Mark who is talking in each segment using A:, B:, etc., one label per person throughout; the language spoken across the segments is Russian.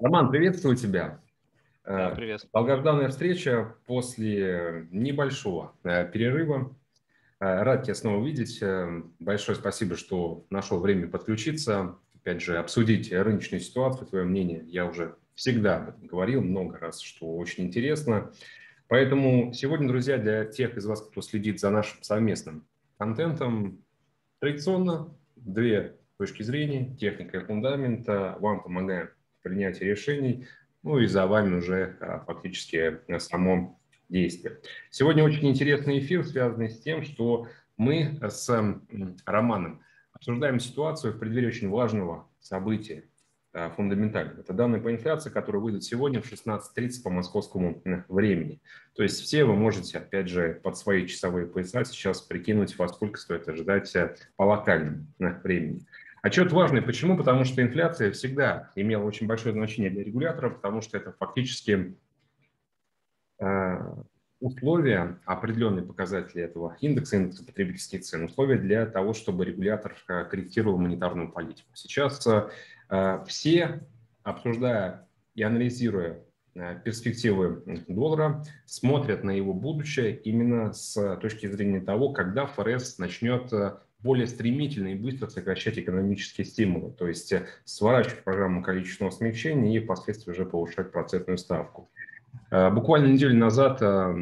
A: Роман, приветствую тебя.
B: Да, привет.
A: Долгожданная встреча после небольшого перерыва. Рад тебя снова видеть. Большое спасибо, что нашел время подключиться. Опять же, обсудить рыночную ситуацию, твое мнение. Я уже всегда об этом говорил много раз, что очень интересно. Поэтому сегодня, друзья, для тех из вас, кто следит за нашим совместным контентом, традиционно две точки зрения, техника и фундамент. Вам помогаем в принятии решений, ну и за вами уже а, фактически само действие. Сегодня очень интересный эфир, связанный с тем, что мы с Романом обсуждаем ситуацию в преддверии очень важного события, а, фундаментального. Это данные по инфляции, которые выйдут сегодня в 16.30 по московскому времени. То есть все вы можете, опять же, под свои часовые пояса сейчас прикинуть, во сколько стоит ожидать э, по локальному времени. Отчет важный. Почему? Потому что инфляция всегда имела очень большое значение для регулятора, потому что это фактически э, условия, определенные показатели этого индекса, индекса потребительских цен, условия для того, чтобы регулятор э, корректировал монетарную политику. Сейчас э, все, обсуждая и анализируя перспективы доллара, смотрят на его будущее именно с точки зрения того, когда ФРС начнет более стремительно и быстро сокращать экономические стимулы, то есть э, сворачивать программу количественного смягчения и впоследствии уже повышать процентную ставку. Э, буквально неделю назад э,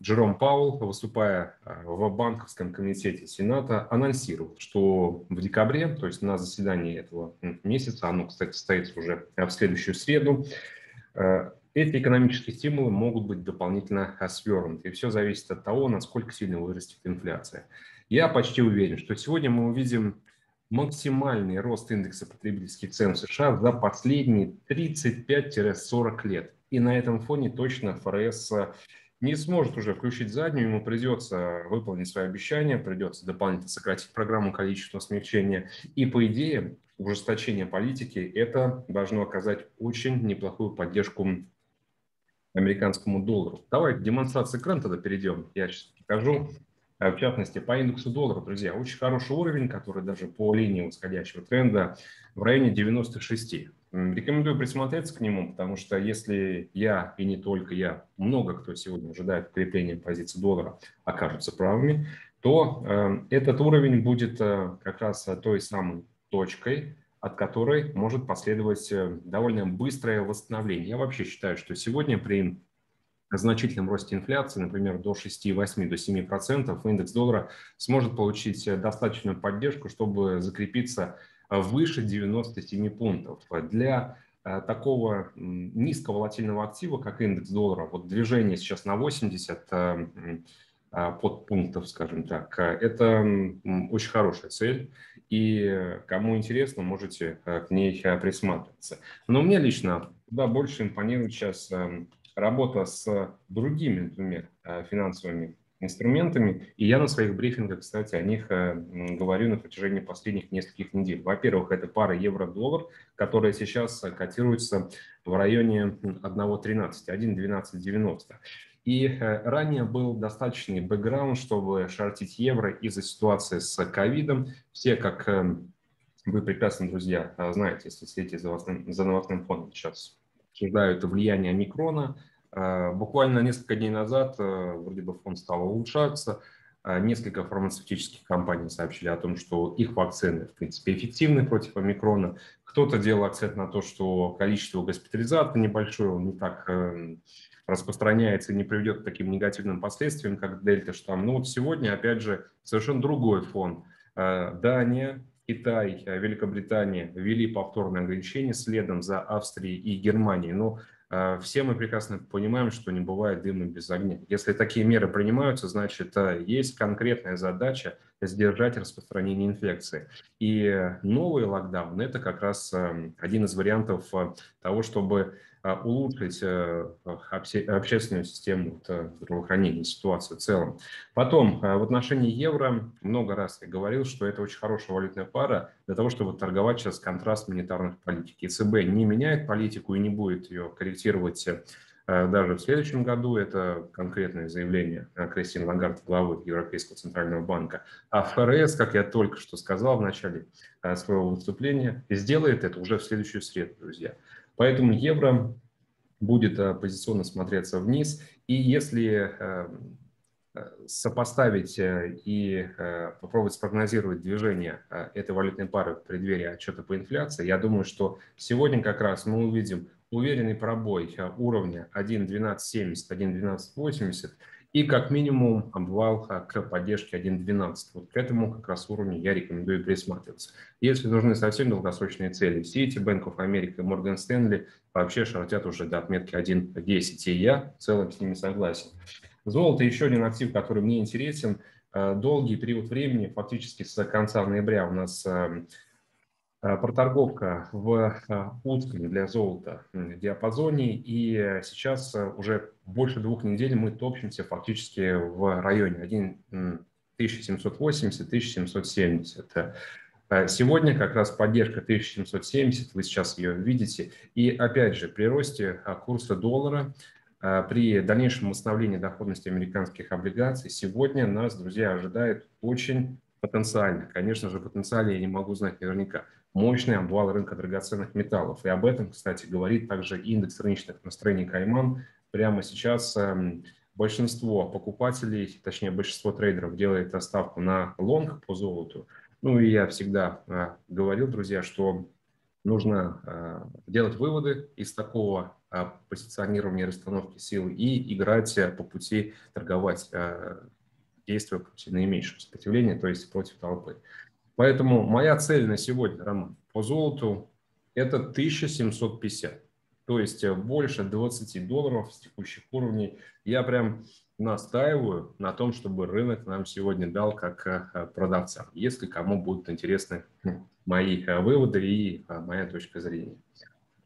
A: Джером Паул, выступая в банковском комитете Сената, анонсировал, что в декабре, то есть на заседании этого месяца, оно, кстати, состоится уже в следующую среду, эти экономические стимулы могут быть дополнительно свернуты. И все зависит от того, насколько сильно вырастет инфляция. Я почти уверен, что сегодня мы увидим максимальный рост индекса потребительских цен в США за последние 35-40 лет. И на этом фоне точно ФРС не сможет уже включить заднюю, ему придется выполнить свои обещания, придется дополнительно сократить программу количества смягчения. И по идее, ужесточение политики это должно оказать очень неплохую поддержку американскому доллару. Давайте демонстрацию экрана тогда перейдем. Я сейчас покажу. Э, в частности, по индексу доллара, друзья, очень хороший уровень, который даже по линии восходящего тренда в районе 96. Рекомендую присмотреться к нему, потому что если я и не только я, много кто сегодня ожидает укрепления позиции доллара, окажутся правыми, то э, этот уровень будет э, как раз той самой точкой, от которой может последовать э, довольно быстрое восстановление. Я вообще считаю, что сегодня при значительном росте инфляции, например, до 6,8, до 7%, индекс доллара сможет получить э, достаточную поддержку, чтобы закрепиться э, выше 97 пунктов. Для э, такого низковолатильного актива, как индекс доллара, вот движение сейчас на 80 подпунктов, скажем так, это очень хорошая цель, и кому интересно, можете к ней присматриваться. Но мне лично куда больше импонирует сейчас эм, работа с другими, например, э, финансовыми инструментами. И я на своих брифингах, кстати, о них э, говорю на протяжении последних нескольких недель. Во-первых, это пара евро-доллар, которая сейчас котируется в районе 1.13, 1.1290. И э, ранее был достаточный бэкграунд, чтобы шортить евро из-за ситуации с ковидом. Все, как вы прекрасно, друзья, знаете, если следите за, новостным, за новостным фоном сейчас обсуждают влияние микрона. Э, буквально несколько дней назад э, вроде бы фонд стал улучшаться. Э, несколько фармацевтических компаний сообщили о том, что их вакцины, в принципе, эффективны против омикрона. Кто-то делал акцент на то, что количество госпитализаций небольшое, он не так распространяется и не приведет к таким негативным последствиям, как дельта штамм. Но вот сегодня, опять же, совершенно другой фон. Дания, Китай, э, Великобритания ввели повторные ограничения следом за Австрией и Германией. Но э, все мы прекрасно понимаем, что не бывает дыма без огня. Если такие меры принимаются, значит, э, есть конкретная задача сдержать распространение инфекции. И новый локдаун – это как раз один из вариантов того, чтобы а, улучшить э, общественную систему здравоохранения, ситуацию в целом. Потом, э, в отношении евро, много раз я говорил, что это очень хорошая валютная пара для того, чтобы торговать сейчас контраст монетарных политик. ЕЦБ не меняет политику и не будет ее корректировать э, даже в следующем году. Это конкретное заявление Кристин Лагард, главы Европейского центрального банка. А ФРС, как я только что сказал в начале своего выступления, сделает это уже в следующую среду, друзья. Поэтому евро будет э, позиционно смотреться вниз. И если э, сопоставить и попробовать спрогнозировать движение этой валютной пары в преддверии отчета по инфляции, я думаю, что сегодня как раз мы увидим уверенный пробой уровня 1.1270, 1.1280 и как минимум обвал к поддержке 1.12. Вот к этому как раз уровню я рекомендую присматриваться. Если нужны совсем долгосрочные цели, City, Bank of America, Morgan Stanley вообще шортят уже до отметки 1.10, и я в целом с ними согласен. Золото еще один актив, который мне интересен. Э, долгий период времени, фактически с конца ноября у нас э, Э, проторговка в э, узком для золота диапазоне, и сейчас э, уже больше двух недель мы топчемся фактически в районе 1780-1770. Сегодня как раз поддержка 1770, вы сейчас ее видите. И опять же, при росте курса доллара, при дальнейшем восстановлении доходности американских облигаций, сегодня нас, друзья, ожидает очень потенциально. Конечно же, потенциально я не могу знать наверняка мощный обвал рынка драгоценных металлов. И об этом, кстати, говорит также индекс рыночных настроений Кайман. Прямо сейчас эм, большинство покупателей, точнее большинство трейдеров делает ставку на лонг по золоту. Ну и я всегда э, говорил, друзья, что нужно э, делать выводы из такого э, позиционирования расстановки сил и играть по пути торговать, действуя против наименьшего сопротивления, то есть против толпы. Поэтому моя цель на сегодня, Роман, по золоту это 1750. То есть э, больше 20 долларов с текущих уровней. Я прям настаиваю на том, чтобы рынок нам сегодня дал как э, продавцам, если кому будут интересны мои э, выводы и моя точка зрения.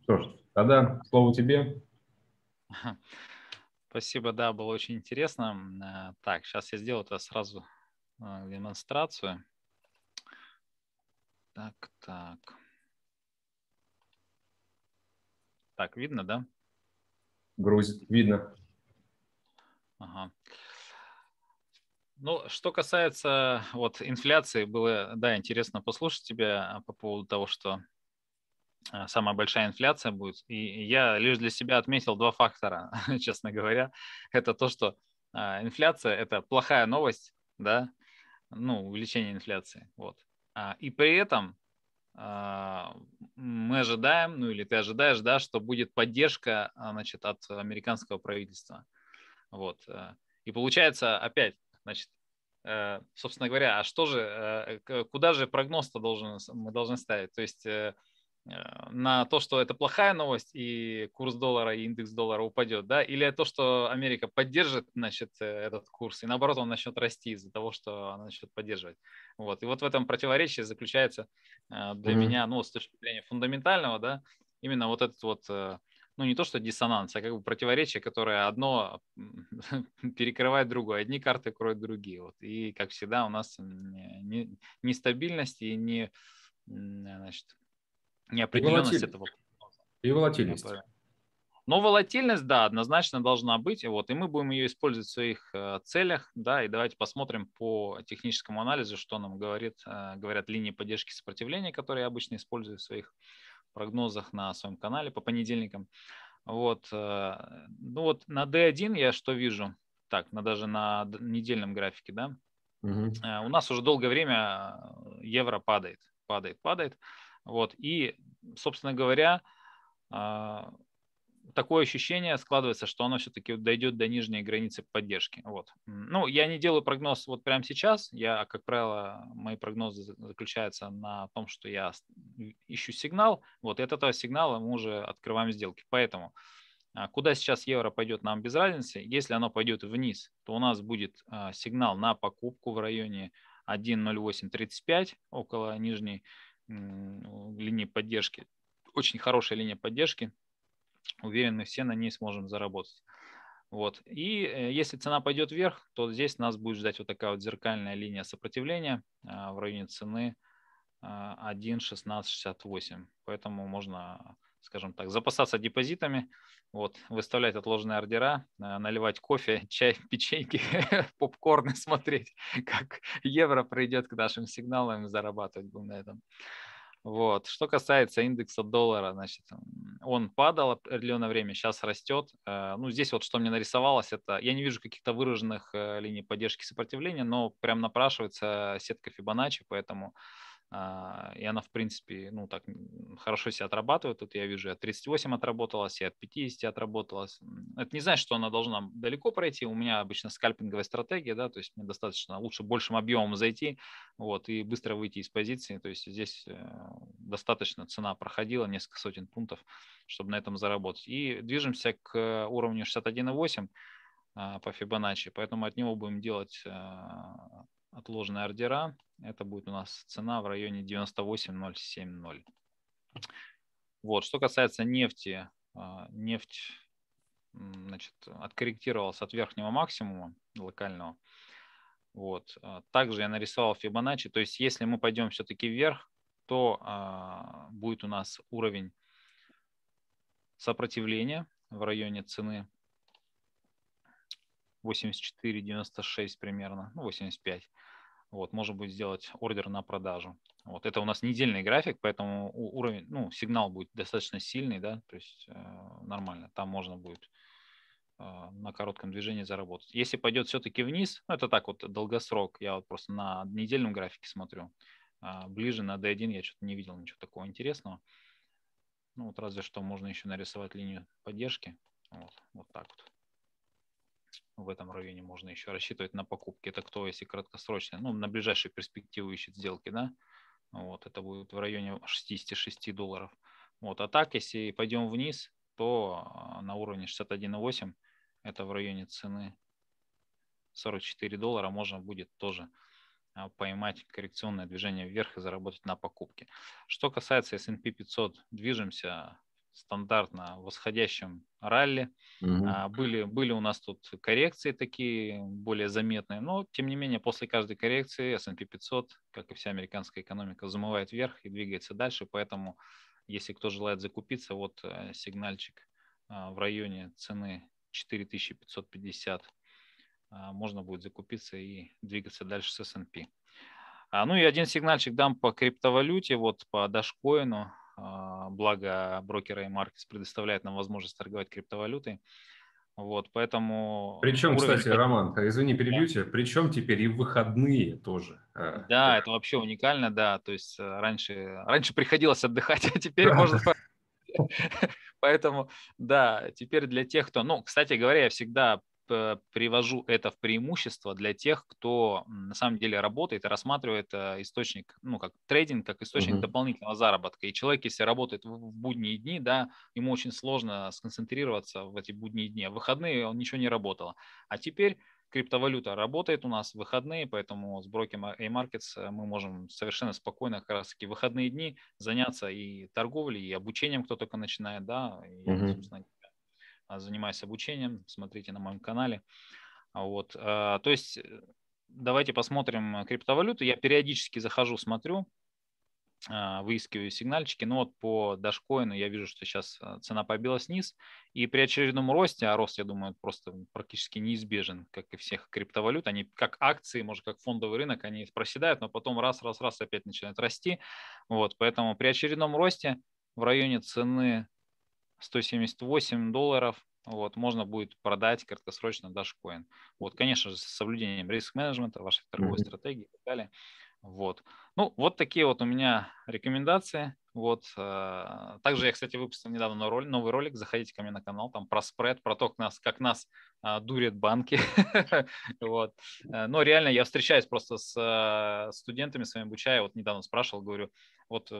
A: Что ж, тогда слово тебе.
B: Спасибо, да, было очень интересно. Так, сейчас я сделаю это сразу демонстрацию. Так, так. Так, видно, да?
A: Грузит, видно.
B: Ага. Ну, что касается вот инфляции, было, да, интересно послушать тебя по поводу того, что а, самая большая инфляция будет. И я лишь для себя отметил два фактора, честно говоря. Это то, что а, инфляция – это плохая новость, да, ну, увеличение инфляции, вот. А, и при этом а, мы ожидаем, ну или ты ожидаешь, да, что будет поддержка а, значит, от американского правительства. Вот. Э. И получается опять, значит, э, собственно говоря, а что же, э, куда же прогноз-то должен, мы должны ставить? То есть на то, что это плохая новость и курс доллара и индекс доллара упадет, да, или то, что Америка поддержит, значит, э, этот курс, и наоборот он начнет расти из-за того, что она начнет поддерживать. Вот. И вот в этом противоречии заключается э, для mm-hmm. меня, ну, с точки зрения фундаментального, да, именно вот этот вот, ну, не то, что диссонанс, а как бы противоречие, которое одно перекрывает другое, одни карты кроют другие. Вот. И, как всегда, у нас нестабильность и не, значит, неопределенность этого.
A: И волатильность.
B: Но волатильность, да, однозначно должна быть, и вот, и мы будем ее использовать в своих э, целях, да, и давайте посмотрим по техническому анализу, что нам говорит, э, говорят линии поддержки сопротивления, которые я обычно использую в своих прогнозах на своем канале по понедельникам. Вот, э, ну вот на D1 я что вижу? Так, на, даже на недельном графике, да, угу. у нас уже долгое время евро падает, падает, падает. Вот. И, собственно говоря, а, такое ощущение складывается, что оно все-таки дойдет до нижней границы поддержки. Вот. Ну, я не делаю прогноз вот прямо сейчас. Я, как правило, мои прогнозы заключаются на том, что я ищу сигнал. Вот, и от этого сигнала мы уже открываем сделки. Поэтому а, куда сейчас евро пойдет, нам без разницы. Если оно пойдет вниз, то у нас будет а, сигнал на покупку в районе 1.0835, около нижней линии поддержки. Очень хорошая линия поддержки. Уверены, все на ней сможем заработать. Вот. И э, если цена пойдет вверх, то здесь нас будет ждать вот такая вот зеркальная линия сопротивления а, в районе цены 1.1668. А, Поэтому можно, скажем так, запасаться депозитами, вот, выставлять отложенные ордера, э, наливать кофе, чай, печеньки, попкорн и смотреть, как евро придет к нашим сигналам и зарабатывать будем на этом. Вот. Что касается индекса доллара, значит, он падал определенное время, сейчас растет. Э, ну, здесь вот что мне нарисовалось, это я не вижу каких-то выраженных э, линий поддержки сопротивления, но прям напрашивается сетка Фибоначчи, поэтому и она, в принципе, ну, так хорошо себя отрабатывает. Тут я вижу, от 38 отработалась, и от 50 отработалась. Это не значит, что она должна далеко пройти. У меня обычно скальпинговая стратегия, да, то есть мне достаточно лучше большим объемом зайти, вот, и быстро выйти из позиции. То есть здесь э, достаточно цена проходила, несколько сотен пунктов, чтобы на этом заработать. И движемся к уровню 61,8 а, по Фибоначчи, поэтому от него будем делать а, отложенные ордера. Это будет у нас цена в районе 98,070. Вот, что касается нефти, а, нефть значит, откорректировалась от верхнего максимума локального. Вот. А, также я нарисовал Fibonacci, то есть если мы пойдем все-таки вверх, то а, будет у нас уровень сопротивления в районе цены 84,96 примерно, ну 85. Вот, можно будет сделать ордер на продажу. Вот, это у нас недельный график, поэтому уровень, ну, сигнал будет достаточно сильный, да, то есть э, нормально. Там можно будет э, на коротком движении заработать. Если пойдет все-таки вниз, ну, это так вот долгосрок, я вот просто на недельном графике смотрю, э, ближе на D1 я что-то не видел ничего такого интересного. Ну, вот разве что можно еще нарисовать линию поддержки. Вот, вот так вот в этом районе можно еще рассчитывать на покупки. Это кто, если краткосрочно, ну, на ближайшую перспективу ищет сделки, да, вот, это будет в районе 66 долларов. Вот, а так, если пойдем вниз, то а, на уровне 61,8, это в районе цены 44 доллара, можно будет тоже а, поймать коррекционное движение вверх и заработать на покупке. Что касается S&P 500, движемся стандартно восходящем ралли. Угу. А, были, были у нас тут коррекции такие более заметные, но тем не менее после каждой коррекции S&P 500, как и вся американская экономика, замывает вверх и двигается дальше, поэтому если кто желает закупиться, вот э, сигнальчик а, в районе цены 4550 а, можно будет закупиться и двигаться дальше с S&P. А, ну и один сигнальчик дам по криптовалюте, вот по дашкоину. А, благо брокеры и маркетс предоставляют нам возможность торговать криптовалютой. Вот, поэтому...
A: Причем, уровень... кстати, Роман, извини, перебью тебя, причем теперь и в выходные тоже.
B: А, да, это вообще уникально, да, то есть э, раньше, раньше приходилось отдыхать, а теперь можно... Поэтому, да, теперь для тех, кто... Ну, кстати говоря, я всегда привожу это в преимущество для тех, кто на самом деле работает и рассматривает э, источник, ну, как трейдинг, как источник uh-huh. дополнительного заработка. И человек, если работает в будние дни, да, ему очень сложно сконцентрироваться в эти будние дни. В выходные он ничего не работал. А теперь криптовалюта работает у нас в выходные, поэтому с брокером A-Markets э, мы можем совершенно спокойно как раз таки выходные дни заняться и торговлей, и обучением, кто только начинает, да, и, uh-huh. собственно, а, занимаюсь обучением, смотрите на моем канале. А вот, а, то есть э, давайте посмотрим криптовалюту. Я периодически захожу, смотрю, выискиваю сигнальчики. Но вот по дашкоину я вижу, что сейчас цена побилась вниз. И при очередном росте, а рост, я думаю, просто практически неизбежен, как и всех криптовалют, они как акции, может, как фондовый рынок, они проседают, но потом раз, раз, раз опять начинают расти. Вот, поэтому при очередном росте в районе цены 178 долларов, вот, можно будет продать краткосрочно Dashcoin. Вот, конечно же, с соблюдением риск-менеджмента, вашей торговой mm-hmm. стратегии и так далее. Вот. Ну, вот такие вот у меня рекомендации. Вот. Э, также я, кстати, выпустил недавно новый ролик. Заходите ко мне на канал, там про спред, про то, как нас, как нас а, дурят банки. вот. Э, но реально я встречаюсь просто с э, студентами своими обучаю. Вот недавно спрашивал, говорю, вот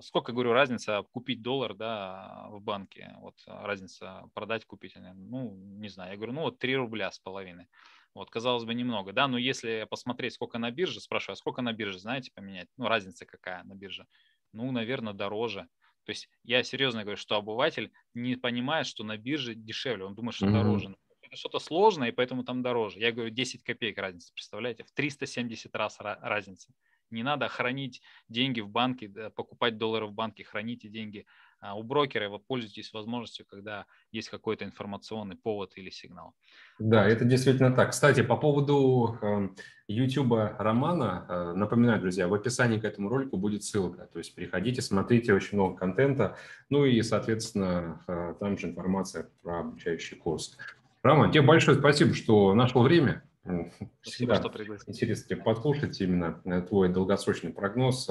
B: сколько, говорю, разница купить доллар да, в банке? Вот разница продать, купить. Ну, не знаю. Я говорю, ну вот 3 рубля с половиной. Вот, казалось бы, немного, да, но если посмотреть, сколько на бирже, спрашиваю, а сколько на бирже, знаете, поменять? Ну, разница какая на бирже? Ну, наверное, дороже. То есть я серьезно говорю, что обыватель не понимает, что на бирже дешевле, он думает, что mm-hmm. дороже. Это что-то сложное, и поэтому там дороже. Я говорю, 10 копеек разница, представляете? В 370 раз разница. Не надо хранить деньги в банке, покупать доллары в банке, храните деньги а, у брокера, вы пользуйтесь возможностью, когда есть какой-то информационный повод или сигнал.
A: Да, это действительно так. Кстати, по поводу эм, YouTube Романа, э, напоминаю, друзья, в описании к этому ролику будет ссылка. То есть приходите, смотрите, очень много контента. Ну и, соответственно, э, там же информация про обучающий курс. Роман, тебе большое спасибо, что нашел время.
B: Спасибо, Всегда что пригласил.
A: Интересно тебе послушать именно э, твой долгосрочный прогноз.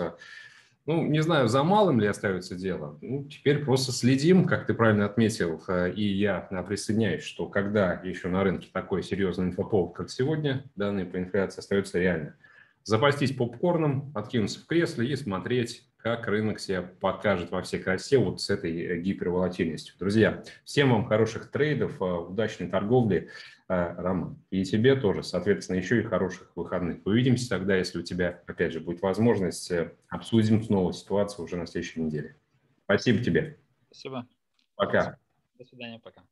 A: Ну, не знаю, за малым ли остается дело. Ну, теперь просто следим, как ты правильно отметил, э, и я присоединяюсь, что когда еще на рынке такой серьезный инфоповод, как сегодня, данные по инфляции остаются реально. Запастись попкорном, откинуться в кресле и смотреть, как рынок себя покажет во всей красе вот с этой э, гиперволатильностью. Друзья, всем вам хороших трейдов, э, удачной торговли. А, Роман. И тебе тоже, соответственно, еще и хороших выходных. Увидимся тогда, если у тебя, опять же, будет возможность, э, обсудим снова ситуацию уже на следующей неделе. Спасибо тебе.
B: Спасибо.
A: Пока.
B: До свидания, пока.